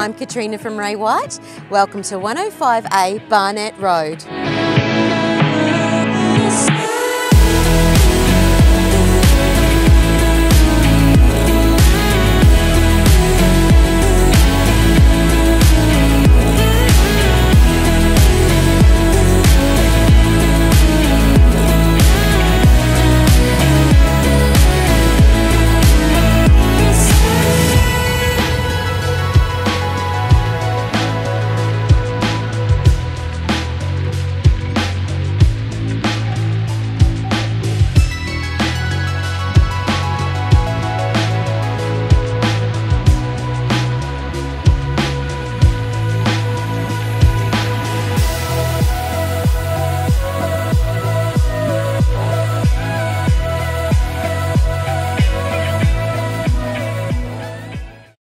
I'm Katrina from Ray White. Welcome to 105A Barnett Road.